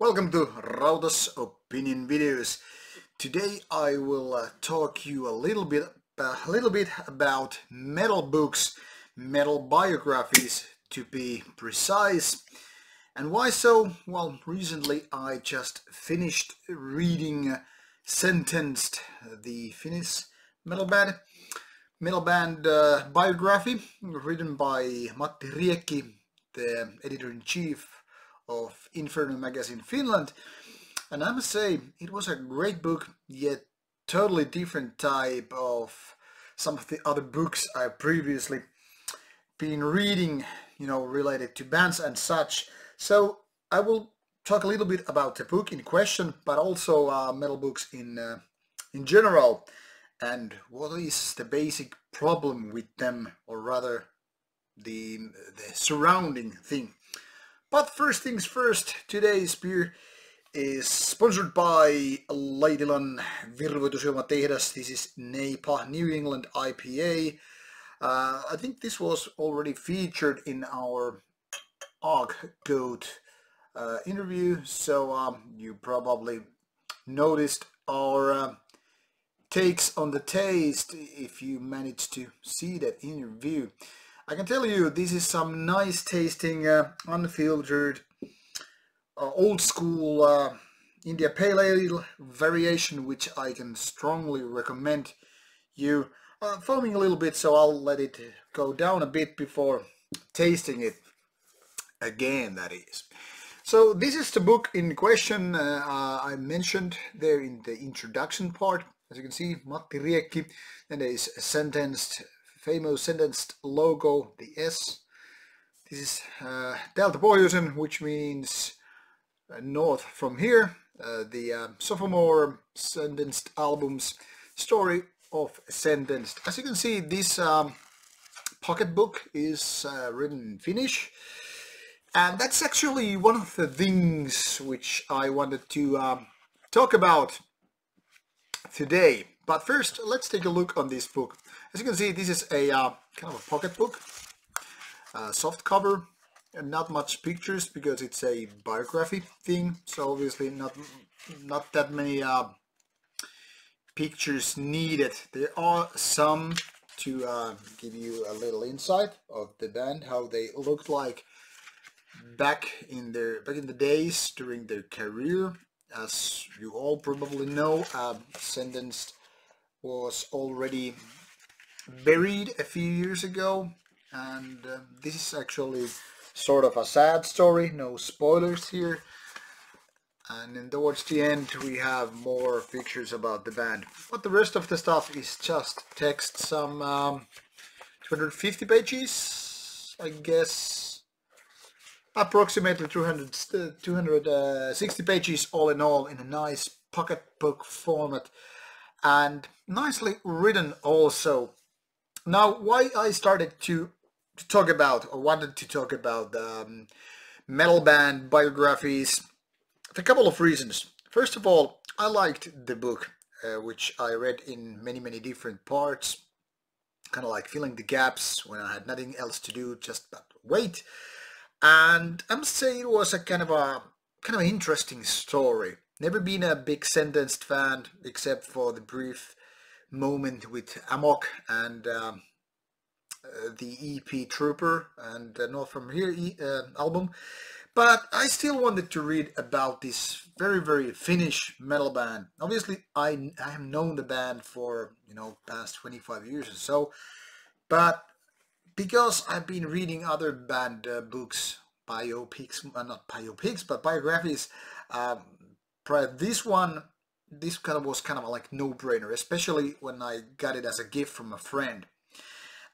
Welcome to Rautas Opinion Videos. Today I will uh, talk you a little bit a little bit about metal books, metal biographies to be precise. And why so? Well, recently I just finished reading Sentenced, the Finnish metal band, metal band uh, biography written by Matti Riekki, the editor-in-chief of Inferno magazine Finland. And I must say, it was a great book, yet totally different type of some of the other books I've previously been reading, you know, related to bands and such. So I will talk a little bit about the book in question, but also uh, metal books in uh, in general, and what is the basic problem with them, or rather, the the surrounding thing. But first things first, today's beer is sponsored by Laitilan Virvoitusjuomatehdas. This is NEIPA, New England IPA. Uh, I think this was already featured in our Og Goat uh, interview, so um, you probably noticed our uh, takes on the taste if you managed to see that interview. I can tell you this is some nice tasting uh, unfiltered uh, old school uh, India Pale Ale variation which I can strongly recommend you uh, foaming a little bit so I'll let it go down a bit before tasting it again that is. So this is the book in question uh, I mentioned there in the introduction part as you can see Matti Riekki and there is sentenced famous sentenced logo, the S. This is uh, Täältä Pohjoiseen, which means uh, north from here. Uh, the uh, sophomore sentenced album's story of sentenced. As you can see, this um, pocket book is uh, written in Finnish. And that's actually one of the things which I wanted to um, talk about today. But first, let's take a look on this book. As you can see, this is a uh, kind of a pocket book, uh, soft cover, and not much pictures because it's a biography thing. So obviously not not that many uh, pictures needed. There are some to uh, give you a little insight of the band, how they looked like back in their back in the days during their career. As you all probably know, uh, Sentenced was already buried a few years ago and uh, this is actually sort of a sad story no spoilers here. And then towards the end we have more pictures about the band. But the rest of the stuff is just text some um, 250 pages I guess approximately 200 260 pages all in all in a nice pocket book format and nicely written also now, why I started to, to talk about, or wanted to talk about um, metal band biographies, a couple of reasons. First of all, I liked the book, uh, which I read in many, many different parts, kind of like filling the gaps when I had nothing else to do, just but wait. And I must say it was a kind of a kind of interesting story. Never been a big sentenced fan, except for the brief moment with Amok and um, uh, the EP Trooper and uh, North From Here uh, album. But I still wanted to read about this very, very Finnish metal band. Obviously, I, I have known the band for, you know, past 25 years or so. But because I've been reading other band uh, books, biopics, uh, not biopics, but biographies, um, this one this kind of was kind of like no-brainer, especially when I got it as a gift from a friend.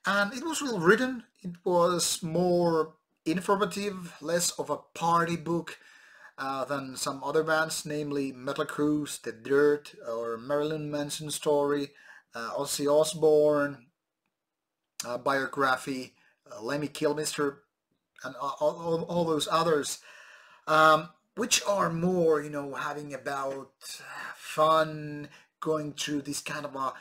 And it was well written. It was more informative, less of a party book uh, than some other bands, namely Mötley Crüe's, The Dirt, or Marilyn Manson Story, uh, Ozzy Osbourne, uh, Biography, uh, Lemmy Kilmister, and all, all, all those others. Um, which are more, you know, having about fun, going through this kind of a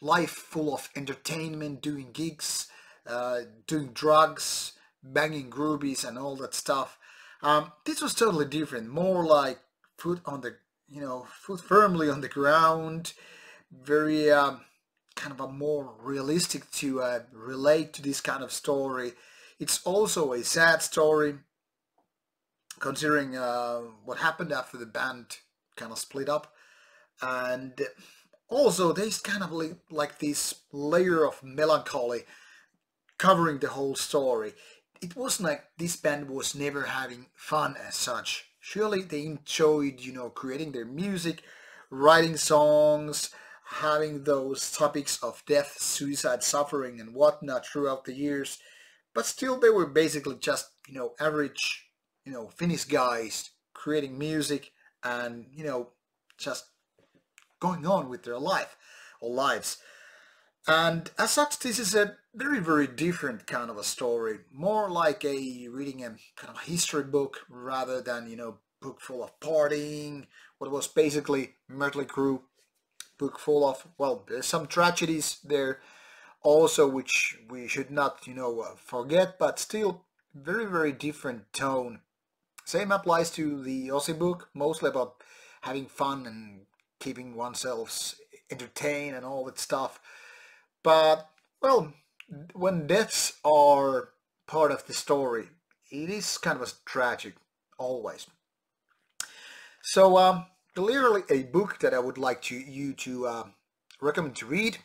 life full of entertainment, doing gigs, uh, doing drugs, banging groupies and all that stuff. Um, this was totally different, more like foot on the, you know, foot firmly on the ground, very um, kind of a more realistic to uh, relate to this kind of story. It's also a sad story, considering uh, what happened after the band kind of split up, and also there's kind of like, like this layer of melancholy covering the whole story it wasn't like this band was never having fun as such. Surely they enjoyed, you know, creating their music, writing songs, having those topics of death, suicide, suffering, and whatnot throughout the years. But still, they were basically just, you know, average, you know, Finnish guys creating music and, you know, just going on with their life or lives. And as such, this is a very, very different kind of a story. More like a reading a kind of history book rather than, you know, book full of partying, what was basically Mötley Crüe book full of, well, some tragedies there also which we should not, you know, uh, forget, but still very, very different tone. Same applies to the Ozzy book, mostly about having fun and keeping oneself entertained and all that stuff. But, well, when deaths are part of the story, it is kind of a tragic, always. So, um, clearly a book that I would like to you to uh, recommend to read,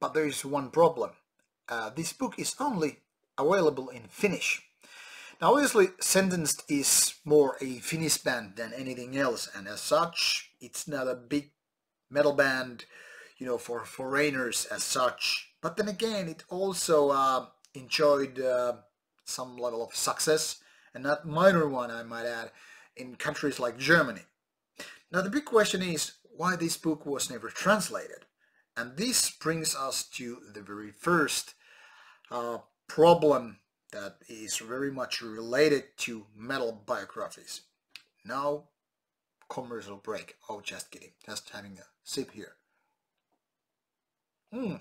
but there is one problem. Uh, this book is only available in Finnish. Now obviously Sentenced is more a Finnish band than anything else and as such it's not a big metal band you know, for foreigners as such. But then again, it also uh, enjoyed uh, some level of success, and not minor one, I might add, in countries like Germany. Now the big question is why this book was never translated. And this brings us to the very first uh, problem that is very much related to metal biographies. Now, commercial break. Oh, just kidding. Just having a sip here. Mmm.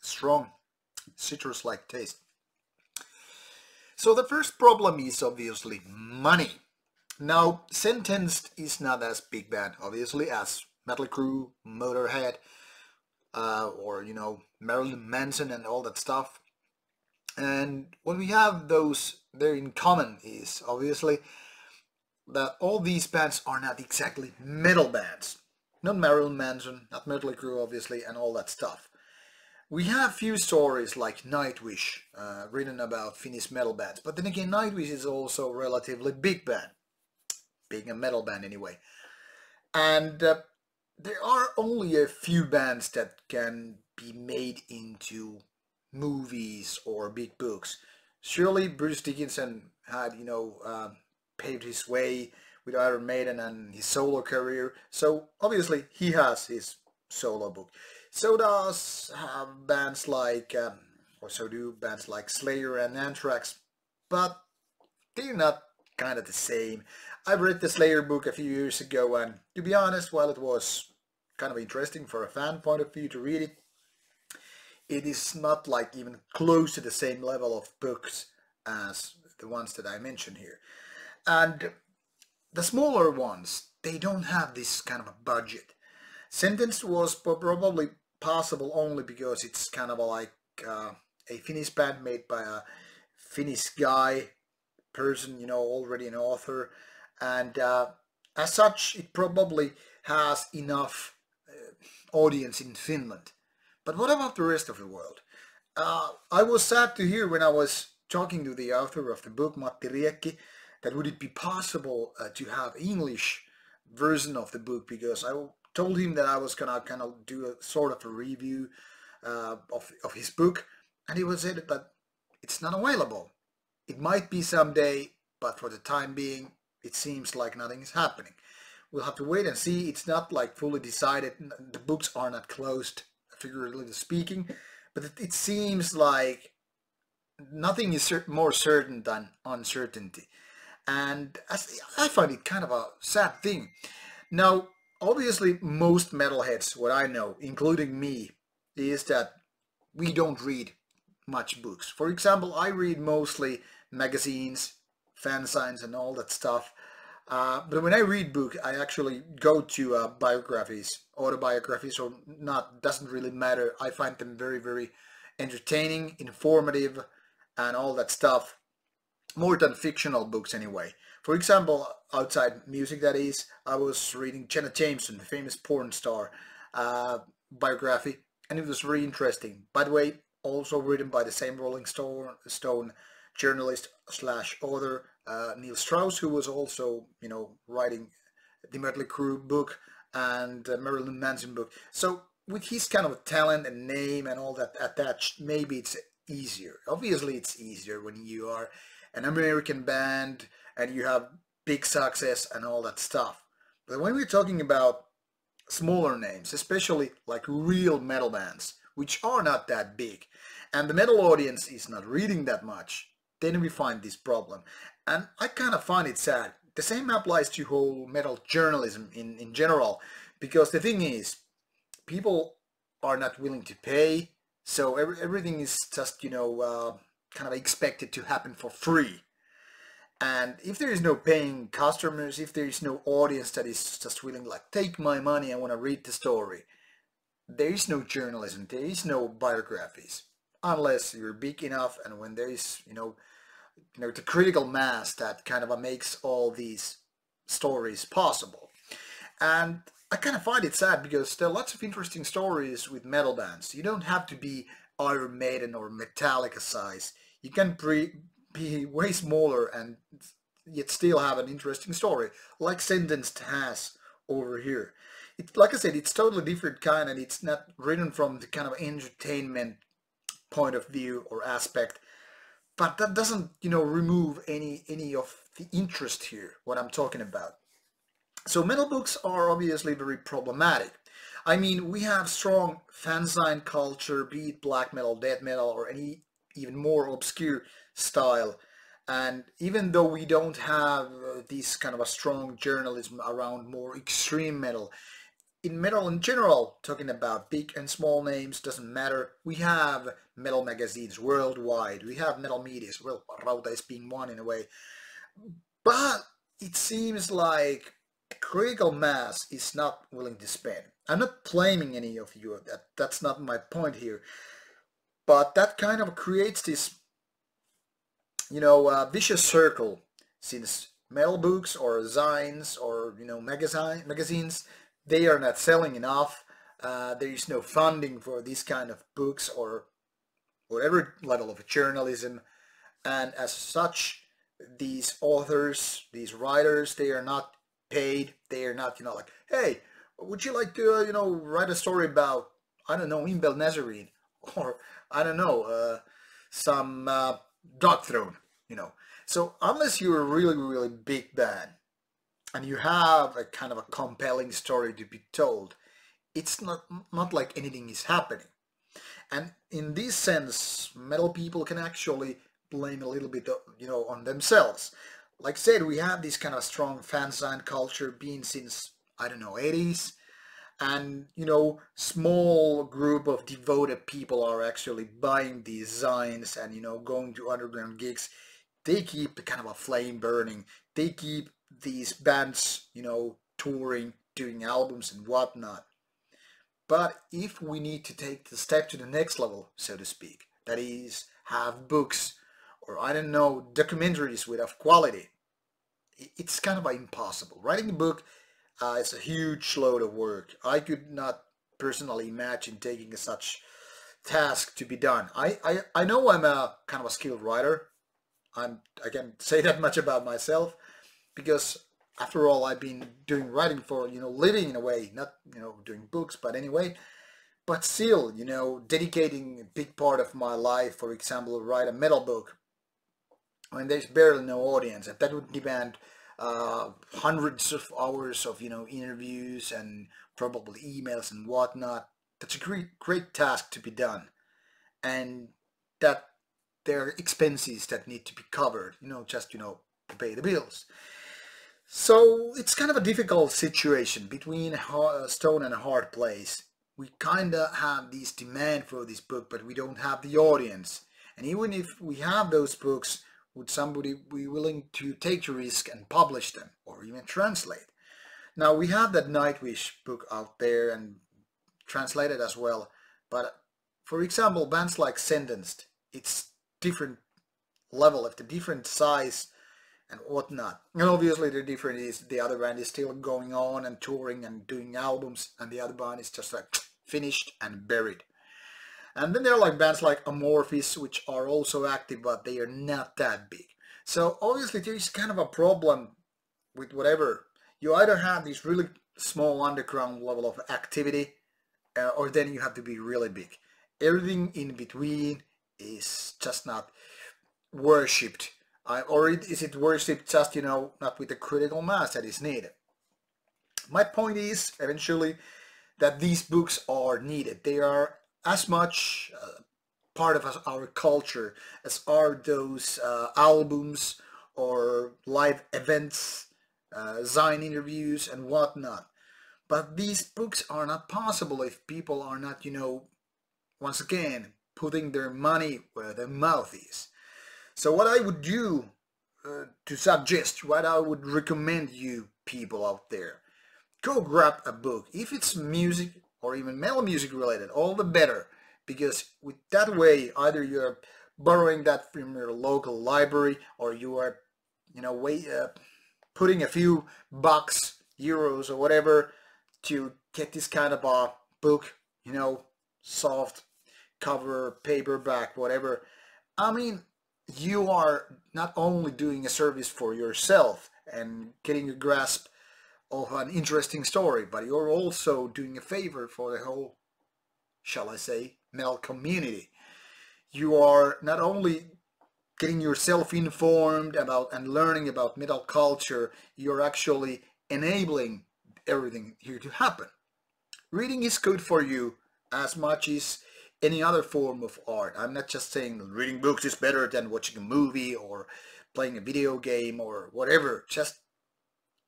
Strong citrus-like taste. So the first problem is obviously money. Now, Sentenced is not as big band, obviously, as Mötley Crüe, Motorhead, uh, or, you know, Marilyn Manson and all that stuff. And what we have those there in common is, obviously, that all these bands are not exactly metal bands not Marilyn Manson, not Mötley Crüe obviously, and all that stuff. We have few stories like Nightwish, uh, written about Finnish metal bands, but then again Nightwish is also a relatively big band, being a metal band anyway. And uh, there are only a few bands that can be made into movies or big books. Surely Bruce Dickinson had, you know, uh, paved his way with Iron Maiden and his solo career. So obviously he has his solo book. So does um, bands like, um, or so do bands like Slayer and Anthrax, but they're not kind of the same. I read the Slayer book a few years ago and to be honest, while it was kind of interesting for a fan point of view to read it, it is not like even close to the same level of books as the ones that I mentioned here. And the smaller ones, they don't have this kind of a budget. Sentenced was probably possible only because it's kind of like uh, a Finnish band made by a Finnish guy, person, you know, already an author. And uh, as such, it probably has enough uh, audience in Finland. But what about the rest of the world? Uh, I was sad to hear when I was talking to the author of the book, Matti Riekki, that would it be possible uh, to have English version of the book because I told him that I was gonna kind of do a sort of a review uh, of, of his book and he was said that it's not available. It might be someday but for the time being it seems like nothing is happening. We'll have to wait and see. It's not like fully decided. The books are not closed, figuratively speaking, but it, seems like nothing is more certain than uncertainty and I find it kind of a sad thing. Now, obviously, most metalheads, what I know, including me, is that we don't read much books. For example, I read mostly magazines, fanzines and all that stuff. Uh, but when I read book, I actually go to uh, biographies, autobiographies or not, doesn't really matter. I find them very, very entertaining, informative, and all that stuff. More than fictional books anyway. For example, outside music that is, I was reading Jenna Jameson, the famous porn star, uh, biography, and it was very interesting. By the way, also written by the same Rolling Stone, Stone journalist slash author uh, Neil Strauss, who was also, you know, writing the Mötley book and uh, Marilyn Manson book. So with his kind of talent and name and all that attached, maybe it's easier. Obviously, it's easier when you are an American band and you have big success and all that stuff. But when we're talking about smaller names, especially like real metal bands, which are not that big, and the metal audience is not reading that much, then we find this problem. And I kind of find it sad. The same applies to whole metal journalism in, in general, because the thing is, people are not willing to pay, so every, everything is just, you know, uh, kind of expected to happen for free. And if there is no paying customers, if there is no audience that is just willing, like, take my money, I want to read the story, there is no journalism, there is no biographies, unless you're big enough and when there is, you know, you know, the critical mass that kind of makes all these stories possible. And I kind of find it sad because there are lots of interesting stories with metal bands. You don't have to be Iron Maiden or Metallica size. You can be way smaller and yet still have an interesting story, like Sentenced has over here. It's like I said, it's totally different kind and it's not written from the kind of entertainment point of view or aspect but that doesn't you know remove any any of the interest here what I'm talking about. So metal books are obviously very problematic. I mean we have strong fanzine culture be it black metal death metal or any even more obscure style. And even though we don't have uh, this kind of a strong journalism around more extreme metal in metal in general, talking about big and small names, doesn't matter. We have metal magazines worldwide. We have metal medias. Well, Rauta is being one in a way. But it seems like critical mass is not willing to spend. I'm not blaming any of you. That That's not my point here. But that kind of creates this, you know, uh, vicious circle since metal books or zines or, you know, magazine, magazines they are not selling enough. Uh, there is no funding for these kind of books or whatever level of journalism. And as such, these authors, these writers, they are not paid. They are not, you know, like, hey, would you like to, uh, you know, write a story about, I don't know, Impaled Nazarene or, I don't know, uh, some uh, Darkthrone, you know. So unless you're a really, really big band, and you have a kind of a compelling story to be told, it's not, not like anything is happening. And in this sense, metal people can actually blame a little bit, you know, on themselves. Like I said, we have this kind of strong fanzine culture being since, I don't know, 80s. And, you know, small group of devoted people are actually buying these and, you know, going to underground gigs. They keep the kind of a flame burning. They keep these bands, you know, touring, doing albums and whatnot. But if we need to take the step to the next level, so to speak, that is, have books or I don't know, documentaries with of quality, it's kind of impossible. Writing a book uh, is a huge load of work. I could not personally imagine taking such task to be done. I, I, I know I'm a kind of a skilled writer. I'm, I can say that much about myself because after all I've been doing writing for you know living in a way not you know doing books but anyway. But still you know dedicating a big part of my life for example write a metal book when there's barely no audience and that would demand uh, hundreds of hours of you know interviews and probably emails and whatnot. That's a great great task to be done. And that there are expenses that need to be covered you know just you know to pay the bills so it's kind of a difficult situation between a stone and a hard place. We kind of have this demand for this book, but we don't have the audience. And even if we have those books, would somebody be willing to take the risk and publish them or even translate? Now we have that Nightwish book out there and translated as well, but for example, bands like Sentenced, it's different level, of the different size and whatnot. And obviously the difference is the other band is still going on and touring and doing albums and the other band is just like finished and buried. And then there are like bands like Amorphis which are also active but they are not that big. So obviously there is kind of a problem with whatever. You either have this really small underground level of activity uh, or then you have to be really big. Everything in between is just not worshipped uh, or is it worshipped just you know not with the critical mass that is needed? My point is eventually that these books are needed. They are as much uh, part of our culture as are those uh, albums or live events uh, Zine interviews and whatnot. But these books are not possible if people are not you know once again putting their money where their mouth is so what I would do uh, to suggest, what I would recommend you people out there, go grab a book. If it's music or even metal music related, all the better. Because with that way, either you're borrowing that from your local library or you are, you know, way, uh, putting a few bucks, euros or whatever to get this kind of a book, you know, soft cover, paperback, whatever. I mean, you are not only doing a service for yourself and getting a grasp of an interesting story, but you're also doing a favor for the whole, shall I say, metal community. You are not only getting yourself informed about and learning about metal culture, you're actually enabling everything here to happen. Reading is good for you as much as any other form of art. I'm not just saying reading books is better than watching a movie or playing a video game or whatever. Just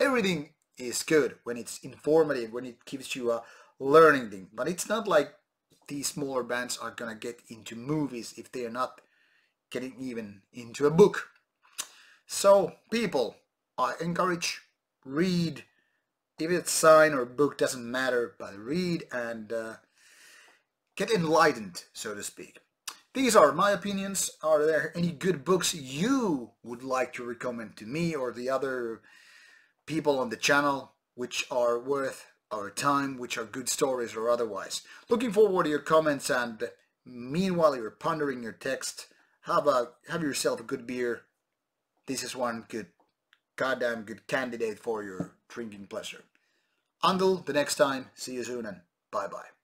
everything is good when it's informative, when it gives you a learning thing. But it's not like these smaller bands are gonna get into movies if they are not getting even into a book. So people, I encourage read. If it's zine or book doesn't matter, but read and uh, get enlightened, so to speak. These are my opinions. Are there any good books you would like to recommend to me or the other people on the channel which are worth our time, which are good stories or otherwise? Looking forward to your comments and meanwhile you're pondering your text, have, a, have yourself a good beer. This is one good, goddamn good candidate for your drinking pleasure. Until the next time, see you soon and bye-bye.